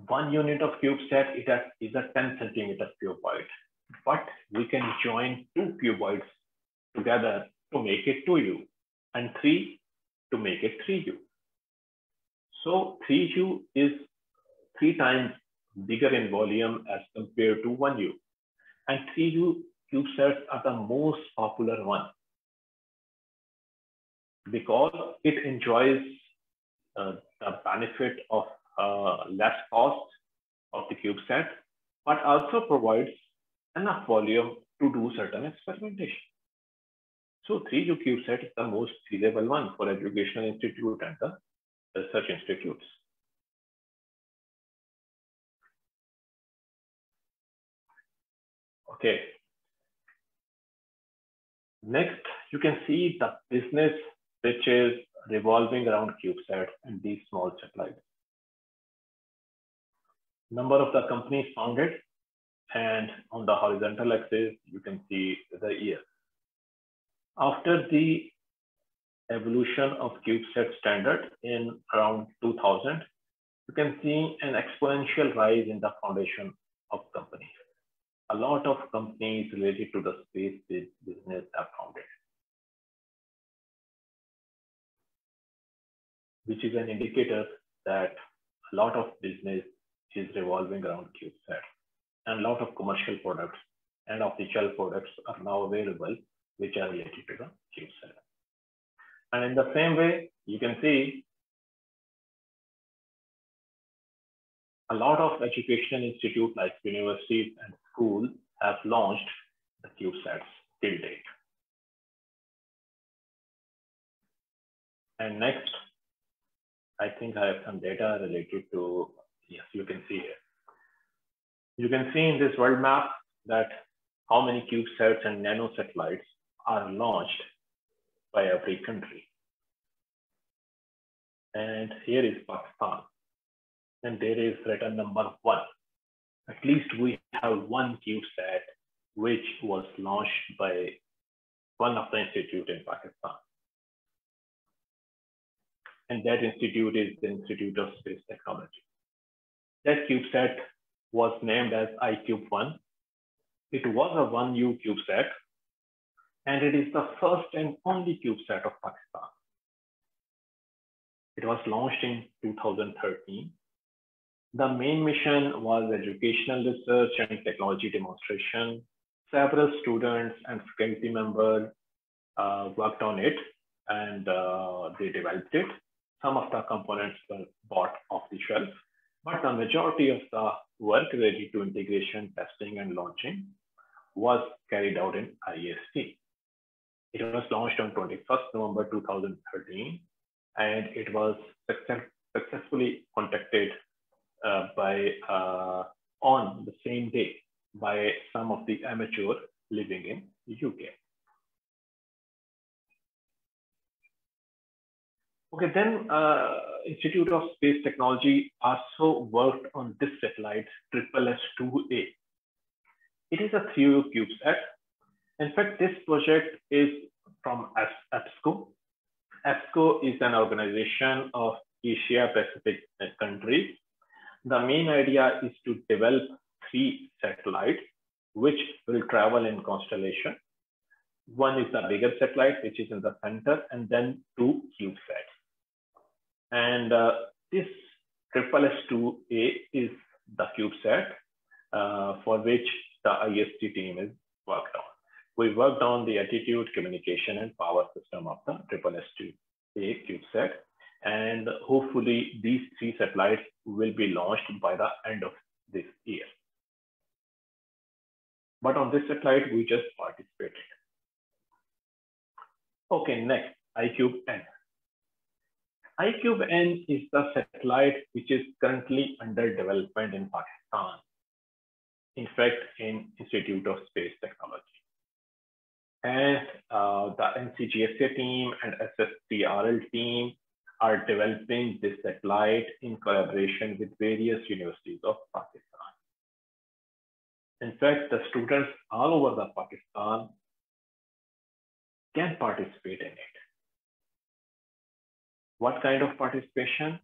S2: One unit of CubeSat it has, is a 10 centimeter cuboid, but we can join two cuboids together to make it 2U and three to make it 3U. So 3U is three times bigger in volume as compared to 1U. And 3U CubeSats are the most popular one because it enjoys uh, the benefit of uh, less cost of the CubeSat, but also provides enough volume to do certain experimentation. So 3U CubeSat is the most feasible one for educational institute and the research institutes. Okay. Next, you can see the business which is revolving around CubeSat and these small satellites. Number of the companies founded and on the horizontal axis, you can see the year. After the evolution of CubeSat standard in around 2000, you can see an exponential rise in the foundation of companies. A lot of companies related to the space business are founded. Which is an indicator that a lot of business is revolving around CubeSat and a lot of commercial products and off-the-shelf products are now available which are related to the CubeSat. And in the same way, you can see a lot of educational institutes like universities and schools have launched the CubeSats till date. And next, I think I have some data related to, yes, you can see here. You can see in this world map that how many CubeSats and nano satellites are launched by every country. And here is Pakistan. And there is written number one. At least we have one CubeSat which was launched by one of the institute in Pakistan. And that institute is the Institute of Space Technology. That CubeSat was named as iCube-1. It was a 1U CubeSat, and it is the first and only CubeSat of Pakistan. It was launched in 2013. The main mission was educational research and technology demonstration. Several students and faculty members uh, worked on it and uh, they developed it. Some of the components were bought off the shelf, but the majority of the work related to integration, testing, and launching was carried out in IST. It was launched on 21st November 2013, and it was success successfully contacted uh, by uh, on the same day by some of the amateur living in the UK. Okay, then uh, Institute of Space Technology also worked on this satellite, Triple S2A. It is a 3U CubeSat. In fact, this project is from APSCO. APSCO is an organization of Asia Pacific countries. The main idea is to develop three satellites which will travel in constellation. One is the bigger satellite, which is in the center, and then two CubeSats. And uh, this triple S2A is the CubeSat uh, for which the IST team is worked on. We worked on the attitude, communication, and power system of the triple S2A CubeSat. And hopefully these three satellites will be launched by the end of this year. But on this satellite, we just participated. Okay, next, iCube-N iCube-N is the satellite which is currently under development in Pakistan. In fact, in Institute of Space Technology. And uh, the NCGSA team and SSTRL team are developing this satellite in collaboration with various universities of Pakistan. In fact, the students all over the Pakistan can participate in it. What kind of participation?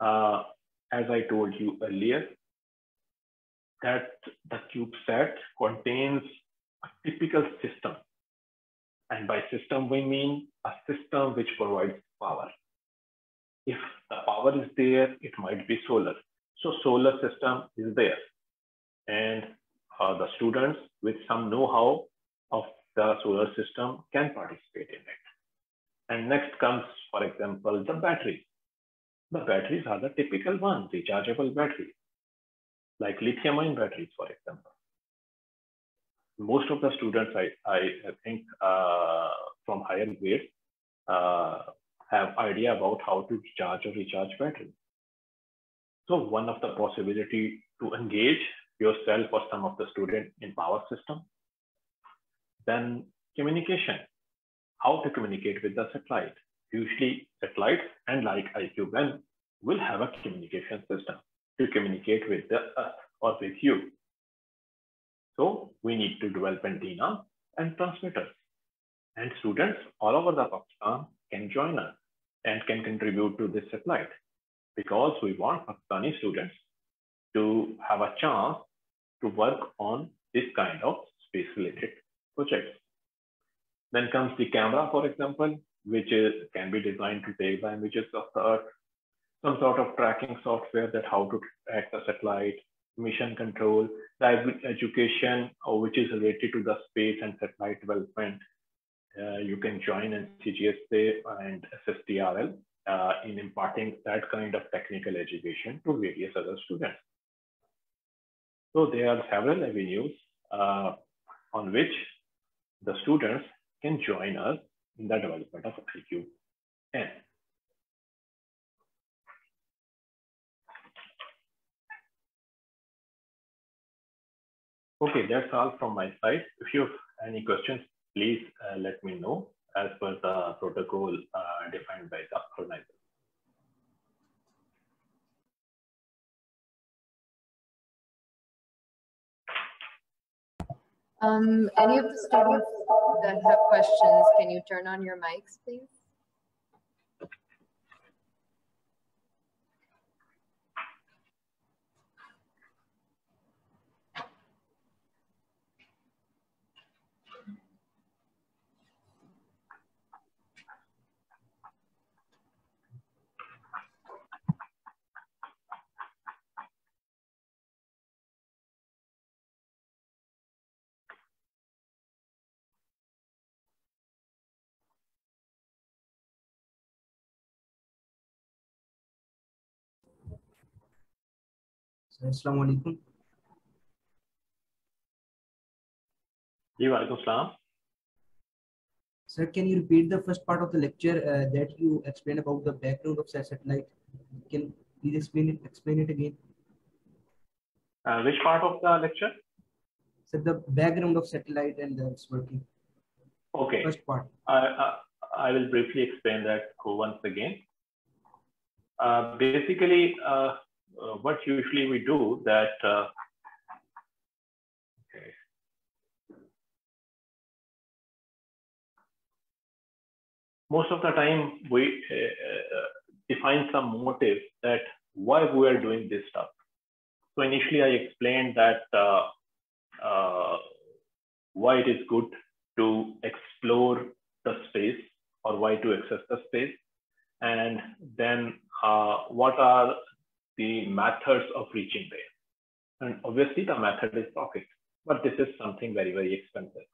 S2: Uh, as I told you earlier, that the CubeSat contains a typical system. And by system, we mean a system which provides power. If the power is there, it might be solar. So solar system is there. And uh, the students with some know-how of the solar system can participate in it. And next comes, for example, the batteries. The batteries are the typical ones, rechargeable batteries, like lithium ion batteries, for example. Most of the students, I, I think, uh, from higher grades, uh, have idea about how to charge or recharge battery. So one of the possibility to engage yourself or some of the student in power system. Then communication, how to communicate with the satellite. Usually satellites and like iCubeN will have a communication system to communicate with the Earth or with you. So we need to develop antenna and transmitters. And students all over the Pakistan uh, can join us and can contribute to this satellite because we want Pakistani students to have a chance to work on this kind of space related projects. Then comes the camera, for example, which is, can be designed to take the images of the Earth, some sort of tracking software that how to track the satellite, mission control, the education, uh, which is related to the space and satellite development. Uh, you can join NCGSA and SSTRL uh, in imparting that kind of technical education to various other students. So there are several avenues uh, on which the students can join us in the development of iCubeN. Okay, that's all from my side. If you have any questions, please uh, let me know as per the protocol uh, defined by the organizer.
S1: Um, any of the students that have questions, can you turn on your mics, please?
S3: Assalamu alaikum. Sir, can you repeat the first part of the lecture uh, that you explained about the background of satellite? Can please explain it? Explain it again.
S2: Uh, which part of the lecture?
S3: Sir, the background of satellite and the it's working.
S2: Okay.
S3: First part.
S2: I, I will briefly explain that once again. Uh, basically, uh, uh, what usually we do that uh, okay. most of the time we uh, uh, define some motive that why we are doing this stuff. So initially I explained that uh, uh, why it is good to explore the space or why to access the space. And then what are the methods of reaching there. And obviously the method is rocket, but this is something very, very expensive.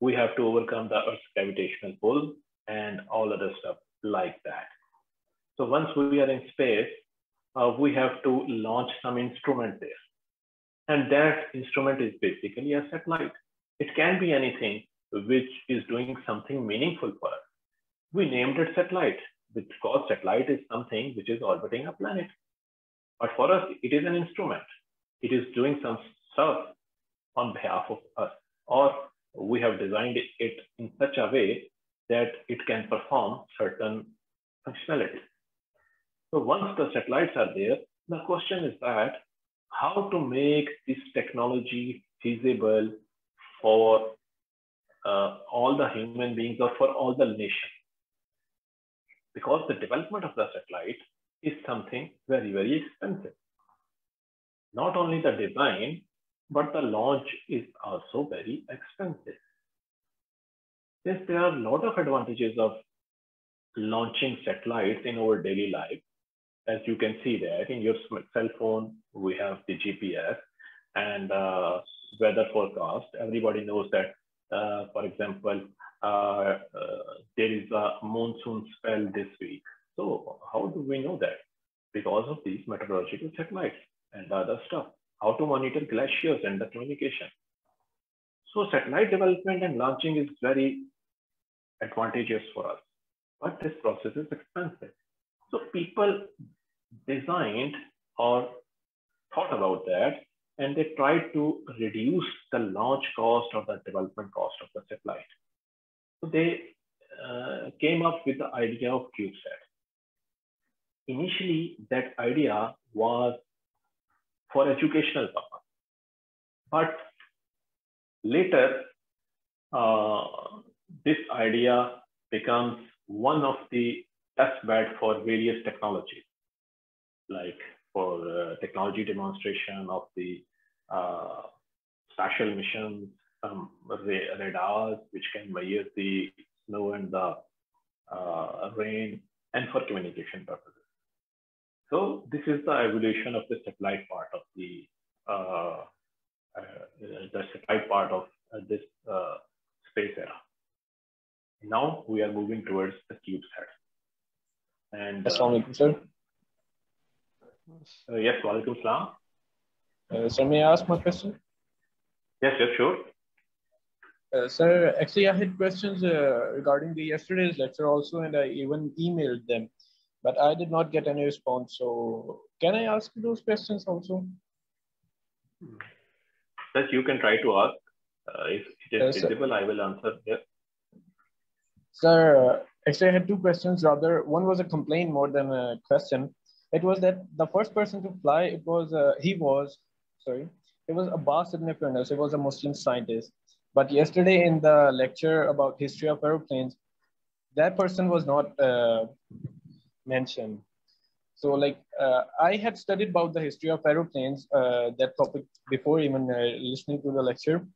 S2: We have to overcome the Earth's gravitational pull and all other stuff like that. So once we are in space, uh, we have to launch some instrument there. And that instrument is basically a satellite. It can be anything which is doing something meaningful for us. We named it satellite because satellite is something which is orbiting a planet. But for us, it is an instrument. It is doing some stuff on behalf of us, or we have designed it in such a way that it can perform certain functionality. So once the satellites are there, the question is that how to make this technology feasible for uh, all the human beings or for all the nations. Because the development of the satellite is something very, very expensive. Not only the design, but the launch is also very expensive. Since there are a lot of advantages of launching satellites in our daily life, as you can see there in your cell phone, we have the GPS. and uh, weather forecast. Everybody knows that, uh, for example, uh, uh, there is a monsoon spell this week. So how do we know that? Because of these meteorological satellites and other stuff. How to monitor glaciers and the communication. So satellite development and launching is very advantageous for us, but this process is expensive. So people designed or thought about that and they tried to reduce the launch cost or the development cost of the satellite. So they uh, came up with the idea of CubeSat. Initially, that idea was for educational purpose, but later, uh, this idea becomes one of the test bed for various technologies, like for uh, technology demonstration of the uh, spatial missions, um, radars, which can measure the snow and the uh, rain, and for communication purposes. So this is the evolution of the supply part of the uh, uh, the supply part of uh, this uh, space era. Now we are moving towards the CubeSat. And
S4: Assalamu alaikum, sir.
S2: Uh, yes, walaikum salam.
S4: Uh, sir, may I ask my question?
S2: Yes, yes, sure.
S4: Uh, sir, actually, I had questions uh, regarding the yesterday's lecture also, and I even emailed them, but I did not get any response. So, can I ask those questions also?
S2: Yes, you can try to ask. Uh, if it is
S4: Yes,
S2: visible, I will answer. Yes.
S4: Sir, actually, I had two questions. Rather, one was a complaint more than a question. It was that the first person to fly, it was uh, he was sorry, it was Abbas ibn Firnas. it was a Muslim scientist. But yesterday in the lecture about history of aeroplanes, that person was not uh, mentioned. So like uh, I had studied about the history of aeroplanes, uh, that topic before even uh, listening to the lecture.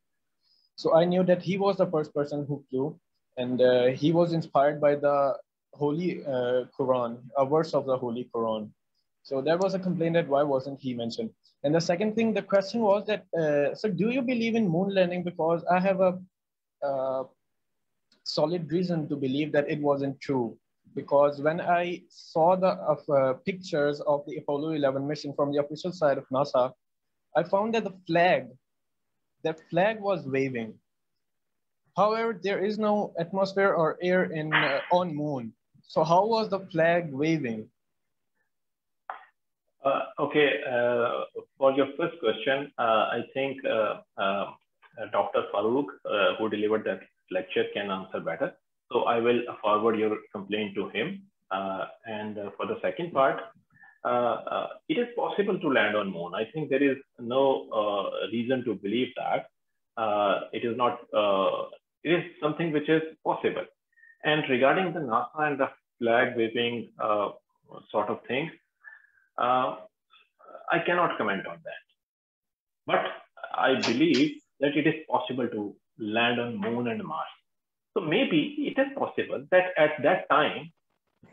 S4: So I knew that he was the first person who flew and uh, he was inspired by the Holy uh, Quran, a verse of the Holy Quran. So there was a complaint that why wasn't he mentioned? And the second thing, the question was that, uh, so do you believe in moon landing? Because I have a solid reason to believe that it wasn't true. Because when I saw the uh, pictures of the Apollo 11 mission from the official side of NASA, I found that the flag, that flag was waving. However, there is no atmosphere or air in uh, on moon. So how was the flag waving?
S2: Uh, okay, uh, for your first question, uh, I think uh, Dr. Farouk, who delivered that lecture, can answer better. So I will forward your complaint to him. Uh, and uh, for the second part, uh, it is possible to land on moon. I think there is no reason to believe that. it is not, it is something which is possible. And regarding the NASA and the flag waving sort of things, uh, I cannot comment on that. But I believe that it is possible to land on Moon and Mars. So maybe it is possible that at that time,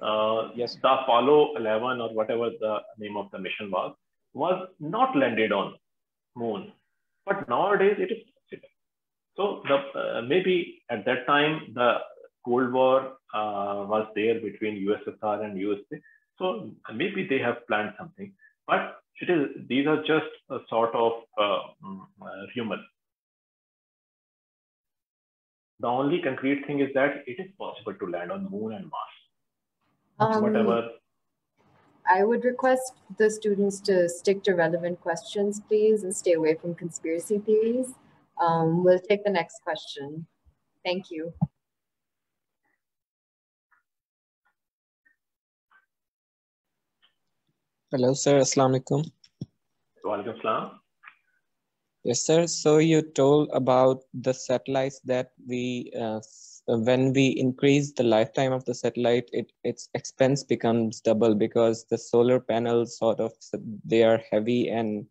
S2: uh,
S4: Yes.
S2: the Apollo 11 or whatever the name of the mission was, was not landed on Moon. But nowadays it is possible. So the, uh, maybe at that time the Cold War uh, was there between USSR and USA. So maybe they have planned something, but it is these are just a sort of uh, mm, uh, rumor. The only concrete thing is that it is possible to land on the Moon and Mars.
S1: Um,
S2: Whatever.
S1: I would request the students to stick to relevant questions, please, and stay away from conspiracy theories. Um, we'll take the next question. Thank you.
S5: Hello, sir. Assalamu alaikum.
S2: Walaikum salam.
S5: Yes, sir. So you told about the satellites that we, uh, when we increase the lifetime of the satellite, it its expense becomes double because the solar panels sort of they are heavy and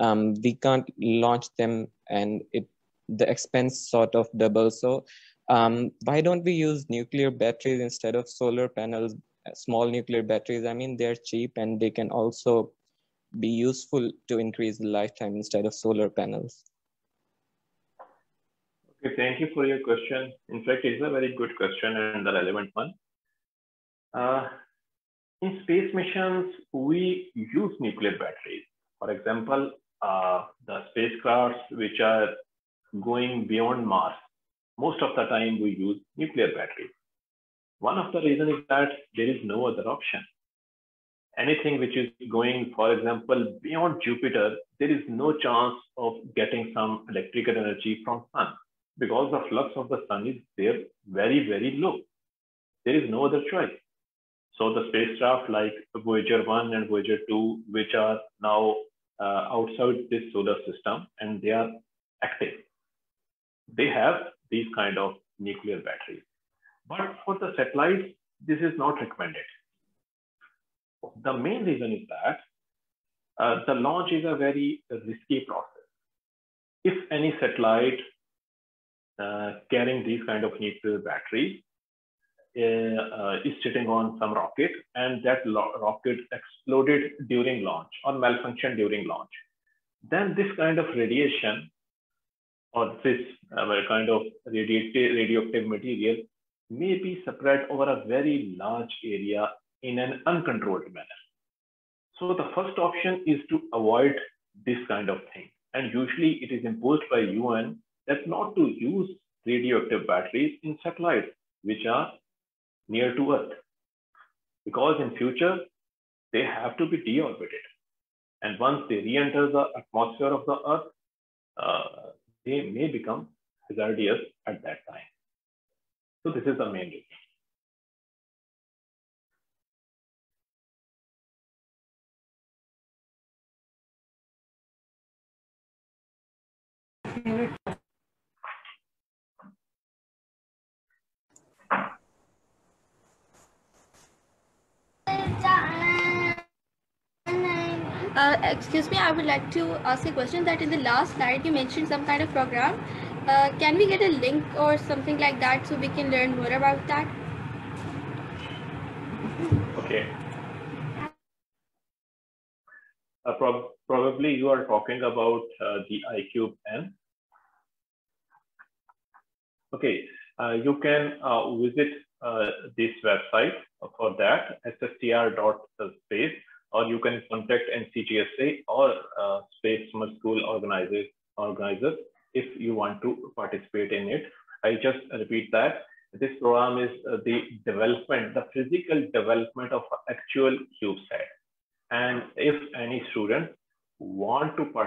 S5: um, we can't launch them, and it the expense sort of doubles. So um, why don't we use nuclear batteries instead of solar panels? Small nuclear batteries. I mean, they're cheap and they can also be useful to increase the lifetime instead of solar panels?
S2: Okay, thank you for your question. In fact, it's a very good question and the relevant one. Uh, in space missions, we use nuclear batteries. For example, uh, the spacecrafts which are going beyond Mars, most of the time we use nuclear batteries. One of the reasons is that there is no other option. Anything which is going, for example, beyond Jupiter, there is no chance of getting some electrical energy from sun because the flux of the sun is there very, very low. There is no other choice. So the spacecraft like Voyager 1 and Voyager 2, which are now uh, outside this solar system and they are active, they have these kind of nuclear batteries. But for the satellites, this is not recommended. The main reason is that uh, the launch is a very risky process. If any satellite uh, carrying these kind of nuclear batteries uh, is sitting on some rocket and that rocket exploded during launch or malfunctioned during launch, then this kind of radiation or this uh, kind of radioactive material may be spread over a very large area in an uncontrolled manner. So the first option is to avoid this kind of thing. And usually it is imposed by UN that not to use radioactive batteries in satellites which are near to Earth. Because in future, they have to be deorbited. And once they re-enter the atmosphere of the Earth, uh, they may become hazardous at that time. So this is the main reason.
S6: Uh, excuse me, I would like to ask a question that in the last slide you mentioned some kind of program. Uh, can we get a link or something like that so we can learn more about that?
S2: Okay. Uh, prob probably you are talking about uh, the iCube N. Okay, uh, you can uh, visit uh, this website for that, sstr.space or you can contact NCGSA or uh, Space Summer School organizers, organizers if you want to participate in it. I just repeat that this program is uh, the development, the physical development of actual CubeSat. And if any student want to participate